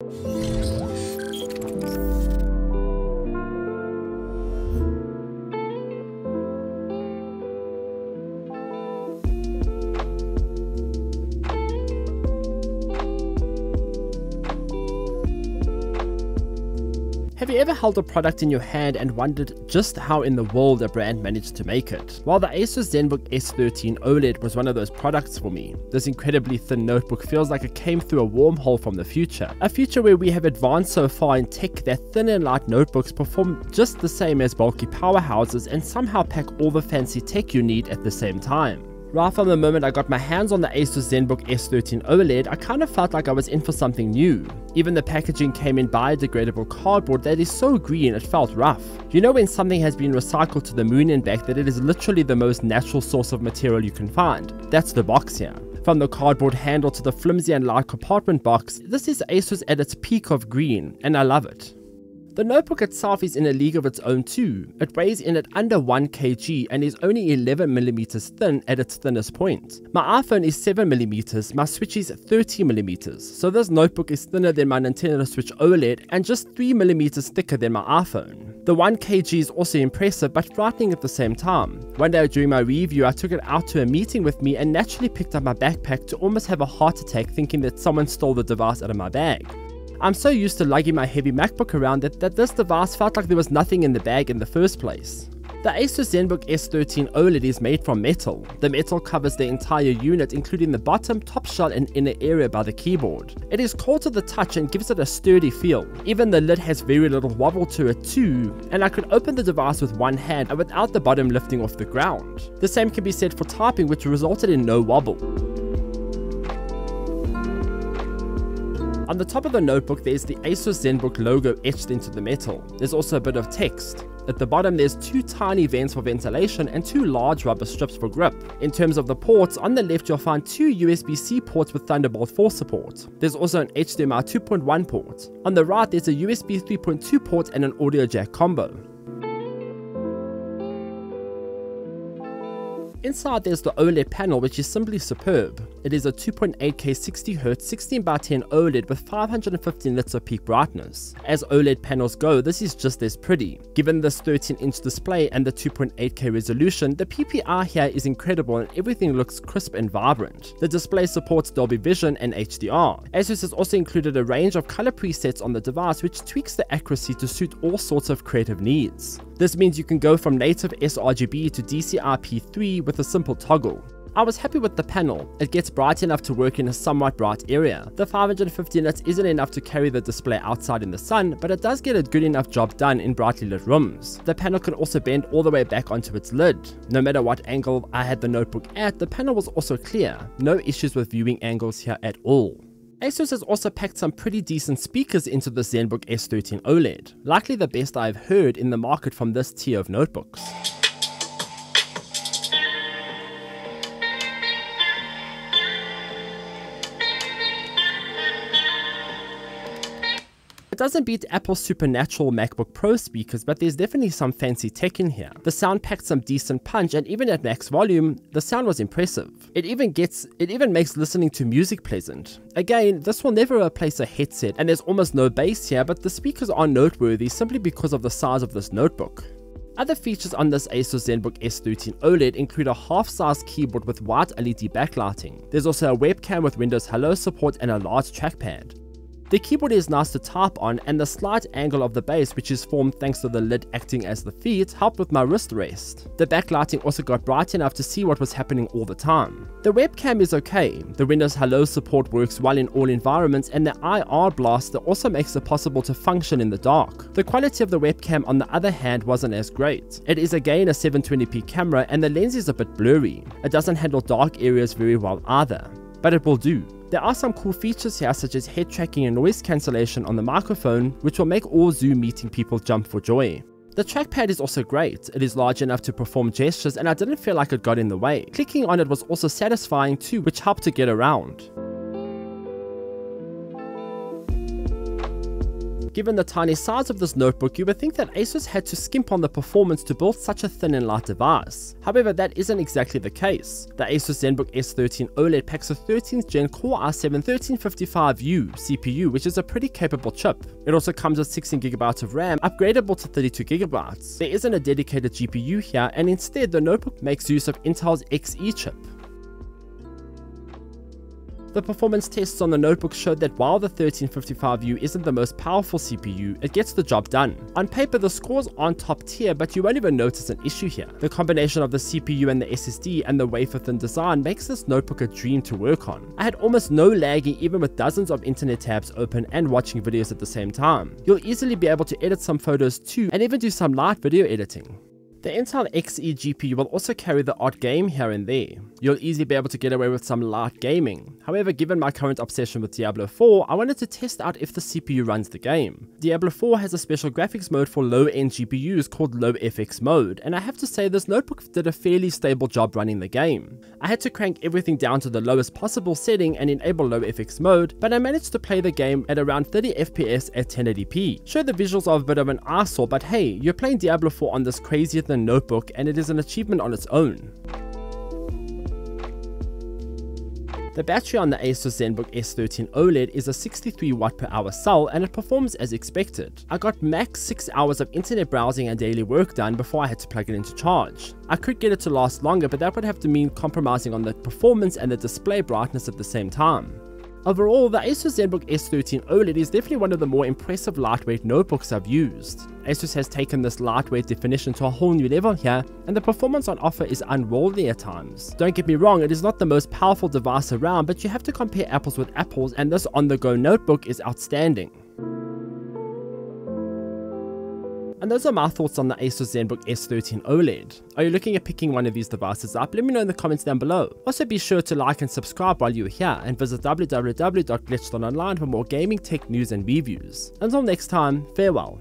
you Have you ever held a product in your hand and wondered just how in the world a brand managed to make it? Well, the Asus ZenBook S13 OLED was one of those products for me. This incredibly thin notebook feels like it came through a wormhole from the future. A future where we have advanced so far in tech that thin and light notebooks perform just the same as bulky powerhouses and somehow pack all the fancy tech you need at the same time. Right from the moment I got my hands on the Asus ZenBook S13 OLED, I kind of felt like I was in for something new. Even the packaging came in biodegradable cardboard that is so green it felt rough. You know when something has been recycled to the moon and back that it is literally the most natural source of material you can find. That's the box here. From the cardboard handle to the flimsy and light compartment box, this is Asus at its peak of green, and I love it. The notebook itself is in a league of its own too. It weighs in at under 1 kg and is only 11mm thin at its thinnest point. My iPhone is 7mm, my Switch is 30mm, so this notebook is thinner than my Nintendo Switch OLED and just 3mm thicker than my iPhone. The 1 kg is also impressive but frightening at the same time. One day during my review I took it out to a meeting with me and naturally picked up my backpack to almost have a heart attack thinking that someone stole the device out of my bag. I'm so used to lugging my heavy MacBook around that, that this device felt like there was nothing in the bag in the first place. The Asus ZenBook S13 OLED is made from metal. The metal covers the entire unit including the bottom, top shell and inner area by the keyboard. It is cold to the touch and gives it a sturdy feel. Even the lid has very little wobble to it too, and I could open the device with one hand and without the bottom lifting off the ground. The same can be said for typing which resulted in no wobble. On the top of the notebook there's the Asus ZenBook logo etched into the metal. There's also a bit of text. At the bottom there's two tiny vents for ventilation and two large rubber strips for grip. In terms of the ports, on the left you'll find two USB-C ports with Thunderbolt 4 support. There's also an HDMI 2.1 port. On the right there's a USB 3.2 port and an audio jack combo. Inside there's the OLED panel which is simply superb. It is a 2.8K 60Hz 16x10 OLED with 515 nits of peak brightness. As OLED panels go, this is just as pretty. Given this 13 inch display and the 2.8K resolution, the PPI here is incredible and everything looks crisp and vibrant. The display supports Dolby Vision and HDR. Asus has also included a range of color presets on the device which tweaks the accuracy to suit all sorts of creative needs. This means you can go from native sRGB to DCI-P3 with a simple toggle. I was happy with the panel, it gets bright enough to work in a somewhat bright area. The 550 nits isn't enough to carry the display outside in the sun, but it does get a good enough job done in brightly lit rooms. The panel can also bend all the way back onto its lid. No matter what angle I had the notebook at, the panel was also clear. No issues with viewing angles here at all. Asus has also packed some pretty decent speakers into the ZenBook S13 OLED, likely the best I've heard in the market from this tier of notebooks. It doesn't beat Apple's supernatural MacBook Pro speakers, but there's definitely some fancy tech in here. The sound packed some decent punch, and even at max volume, the sound was impressive. It even gets, it even makes listening to music pleasant. Again, this will never replace a headset, and there's almost no bass here, but the speakers are noteworthy simply because of the size of this notebook. Other features on this Asus ZenBook S13 OLED include a half-size keyboard with white LED backlighting. There's also a webcam with Windows Hello support and a large trackpad. The keyboard is nice to type on and the slight angle of the base which is formed thanks to the lid acting as the feet helped with my wrist rest. The backlighting also got bright enough to see what was happening all the time. The webcam is okay, the Windows Hello support works well in all environments and the IR blaster also makes it possible to function in the dark. The quality of the webcam on the other hand wasn't as great. It is again a 720p camera and the lens is a bit blurry. It doesn't handle dark areas very well either, but it will do. There are some cool features here such as head tracking and noise cancellation on the microphone which will make all Zoom meeting people jump for joy. The trackpad is also great, it is large enough to perform gestures and I didn't feel like it got in the way. Clicking on it was also satisfying too which helped to get around. Given the tiny size of this notebook, you would think that ASUS had to skimp on the performance to build such a thin and light device. However, that isn't exactly the case. The Asus ZenBook S13 OLED packs a 13th gen Core i7 1355U CPU, which is a pretty capable chip. It also comes with 16GB of RAM, upgradable to 32GB. There isn't a dedicated GPU here, and instead the notebook makes use of Intel's Xe chip. The performance tests on the notebook showed that while the 1355U isn't the most powerful CPU, it gets the job done. On paper, the scores aren't top tier, but you won't even notice an issue here. The combination of the CPU and the SSD and the wafer-thin design makes this notebook a dream to work on. I had almost no lagging even with dozens of internet tabs open and watching videos at the same time. You'll easily be able to edit some photos too, and even do some light video editing. The Intel Xe GPU will also carry the odd game here and there. You'll easily be able to get away with some light gaming. However, given my current obsession with Diablo 4, I wanted to test out if the CPU runs the game. Diablo 4 has a special graphics mode for low-end GPUs called Low FX mode, and I have to say this notebook did a fairly stable job running the game. I had to crank everything down to the lowest possible setting and enable Low FX mode, but I managed to play the game at around 30 FPS at 1080p. Sure, the visuals are a bit of an eyesore, but hey, you're playing Diablo 4 on this crazier than notebook and it is an achievement on its own. The battery on the Asus ZenBook S13 OLED is a 63 watt per hour cell and it performs as expected. I got max 6 hours of internet browsing and daily work done before I had to plug it into charge. I could get it to last longer but that would have to mean compromising on the performance and the display brightness at the same time. Overall, the Asus ZenBook S13 OLED is definitely one of the more impressive lightweight notebooks I've used. Asus has taken this lightweight definition to a whole new level here, and the performance on offer is unworldly at times. Don't get me wrong, it is not the most powerful device around, but you have to compare apples with apples, and this on-the-go notebook is outstanding. And those are my thoughts on the Asus ZenBook S13 OLED. Are you looking at picking one of these devices up? Let me know in the comments down below. Also be sure to like and subscribe while you're here and visit www.glitched.online for more gaming tech news and reviews. Until next time, farewell.